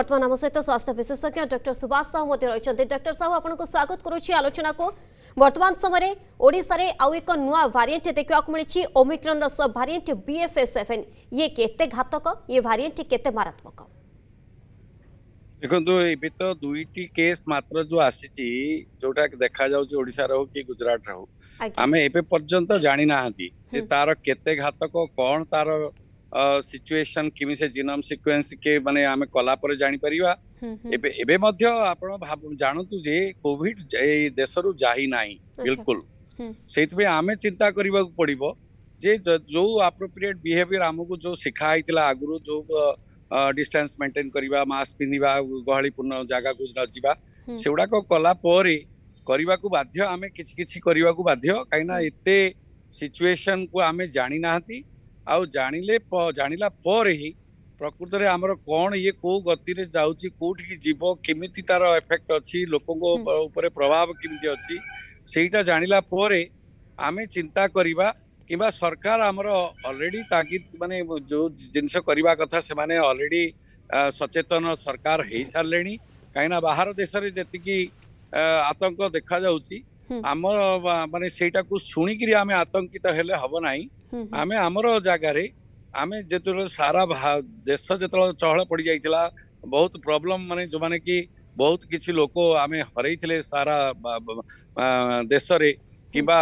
ବର୍ତ୍ତମାନ ଆମ ସହିତ ସ୍ୱାସ୍ଥ୍ୟ ବିଶେଷଜ୍ଞ ଡକ୍ଟର ସୁବାସ ସାହୁ ମଧ୍ୟ ରହିଛନ୍ତି ଡକ୍ଟର ସାହୁ ଆପଣଙ୍କୁ ସ୍ୱାଗତ କରୁଛି ଆଲୋଚନାକୁ ବର୍ତ୍ତମାନ ସମୟରେ ଓଡ଼ିଶାରେ ଆଉ ଏକ ନୂଆ ଭାରିଏଣ୍ଟ ଦେଖିବାକୁ ମିଳିଛି ଓମିକ୍ରନର ସବ୍ ଭାରିଏଣ୍ଟ ବିଏଫଏସ୍ ସେଭେନ୍ ଇଏ କେତେ ଘାତକ ଇଏ ଭାରିଏଣ୍ଟ କେତେ ମାରାତ୍ମକ ଦେଖନ୍ତୁ ଏବେ ତ ଦୁଇଟି କେସ୍ ମାତ୍ର ଯୋଉ ଆସିଛି ଯୋଉଟା ଦେଖାଯାଉଛି ଓଡ଼ିଶାର ହଉ କି ଗୁଜରାଟର ହଉ ଆମେ ଏବେ ପର୍ଯ୍ୟନ୍ତ ଜାଣିନାହାନ୍ତି ଯେ ତାର କେତେ ଘାତକ କଣ ତାର ସିଚୁଏସନ୍ କେମିତି ସେ ଜିନୋମ୍ ସିକ୍ୱେନ୍ସ କେ ମାନେ ଆମେ କଲା ପରେ ଜାଣିପାରିବା ଏବେ ଏବେ ମଧ୍ୟ ଆପଣ ଜାଣନ୍ତୁ ଯେ କୋଭିଡ ଏଇ ଦେଶରୁ ଯାଇ ନାହିଁ ବିଲକୁଲ ସେଇଥିପାଇଁ ଆମେ ଚିନ୍ତା କରିବାକୁ ପଡିବ ଯେ ଯୋଉ ଆପ୍ରୋପ୍ରିଏଟ୍ ବିହେଭିଅର ଆମକୁ ଯୋଉ ଶିଖା ହେଇଥିଲା ଆଗରୁ ଯୋଉ ଡିଷ୍ଟାନ୍ସ ମେଣ୍ଟେନ୍ କରିବା ମାସ୍କ ପିନ୍ଧିବା ଗହଳିପୂର୍ଣ୍ଣ ଜାଗାକୁ ନଯିବା ସେଗୁଡ଼ାକ କଲା ପରେ କରିବାକୁ ବାଧ୍ୟ ଆମେ କିଛି କିଛି କରିବାକୁ ବାଧ୍ୟ କାହିଁକିନା ଏତେ ସିଚୁଏସନ୍କୁ ଆମେ ଜାଣିନାହାନ୍ତି ଆଉ ଜାଣିଲେ ଜାଣିଲା ପରେ ହିଁ ପ୍ରକୃତରେ ଆମର କ'ଣ ଇଏ କୋଉ ଗତିରେ ଯାଉଛି କୋଉଠିକି ଯିବ କେମିତି ତାର ଏଫେକ୍ଟ ଅଛି ଲୋକଙ୍କ ଉପରେ ପ୍ରଭାବ କେମିତି ଅଛି ସେଇଟା ଜାଣିଲା ପରେ ଆମେ ଚିନ୍ତା କରିବା କିମ୍ବା ସରକାର ଆମର ଅଲରେଡି ତାଗିଦ ମାନେ ଯୋଉ ଜିନିଷ କରିବା କଥା ସେମାନେ ଅଲରେଡି ସଚେତନ ସରକାର ହେଇସାରିଲେଣି କାହିଁକିନା ବାହାର ଦେଶରେ ଯେତିକି ଆତଙ୍କ ଦେଖାଯାଉଛି ଆମ ମାନେ ସେଇଟାକୁ ଶୁଣିକିରି ଆମେ ଆତଙ୍କିତ ହେଲେ ହବ ନାହିଁ ଆମେ ଆମର ଜାଗାରେ ଆମେ ଯେତେବେଳେ ସାରା ଦେଶ ଯେତେବେଳେ ଚହଳ ପଡ଼ିଯାଇଥିଲା ବହୁତ ପ୍ରୋବ୍ଲେମ ମାନେ ଯେଉଁମାନେ କି ବହୁତ କିଛି ଲୋକ ଆମେ ହରେଇଥିଲେ ସାରା ଦେଶରେ କିମ୍ବା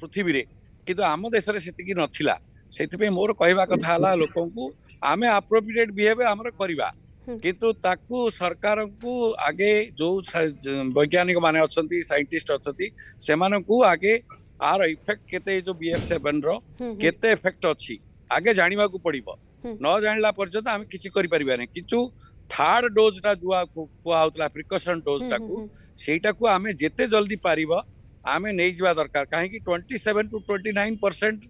ପୃଥିବୀରେ କିନ୍ତୁ ଆମ ଦେଶରେ ସେତିକି ନଥିଲା ସେଥିପାଇଁ ମୋର କହିବା କଥା ହେଲା ଲୋକଙ୍କୁ ଆମେ ଆପ୍ରୋପ୍ରିଏଟ୍ ବିହେଭ୍ ଆମର କରିବା କିନ୍ତୁ ତାକୁ ସରକାରଙ୍କୁ ଆଗେ ଯୋଉ ବୈଜ୍ଞାନିକ ମାନେ ଅଛନ୍ତି ସାଇଣ୍ଟିଷ୍ଟ ଅଛନ୍ତି ସେମାନଙ୍କୁ ଆଗେ आर इफेक्ट के बीएफ सेवेन रत इफेक्ट अच्छी आगे जानवा को पड़ो हम्म। न जाणला पर्यटन आम किसी पार कि थार्ड डोज टा जो कहला प्रिकसन डोज टाइटा आम जेत जल्दी पार आम नहीं दरकार कहीं twenty seven to twenty nine percent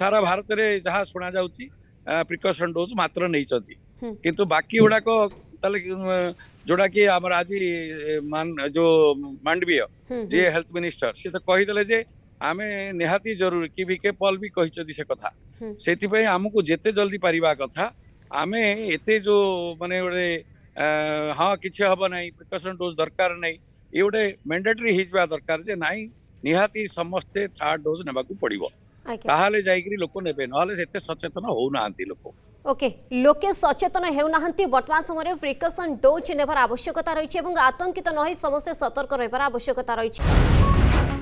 सारा भारत में जहाँ शुणा जा प्रिकसन डोज मात्र नहीं बाकी गुडाक जोड़ा कि आम आज जो मांडवीय जी हेल्थ मिनिस्टर सी तो कहीदेले ଆମେ ନିହାତି ଜରୁରୀ କି ଭି କେ ପଲ୍ ବି କହିଛନ୍ତି ସେ କଥା ସେଥିପାଇଁ ଆମକୁ ଯେତେ ଜଲ୍ଦି ପାରିବା କଥା ଆମେ ଏତେ ଯୋଉ ମାନେ ଗୋଟେ ହଁ କିଛି ହବ ନାହିଁ ପ୍ରିକସନ୍ ଡୋଜ୍ ଦରକାର ନାହିଁ ଇଏ ଗୋଟେ ମେଣ୍ଡେଟରୀ ହେଇଯିବା ଦରକାର ଯେ ନାହିଁ ନିହାତି ସମସ୍ତେ ଥାର୍ଡ ଡୋଜ୍ ନେବାକୁ ପଡ଼ିବ ତାହେଲେ ଯାଇକିରି ଲୋକ ନେବେ ନହେଲେ ସେତେ ସଚେତନ ହଉନାହାନ୍ତି ଲୋକ ওকে লোকে সচেতন হেউ না বর্তমান সময় প্রিকসন ডোজ নেবার আবশ্যকতা রয়েছে এবং আতঙ্কিত নহে সমস্তে সতর্ক রহবার আবশ্যকতা রয়েছে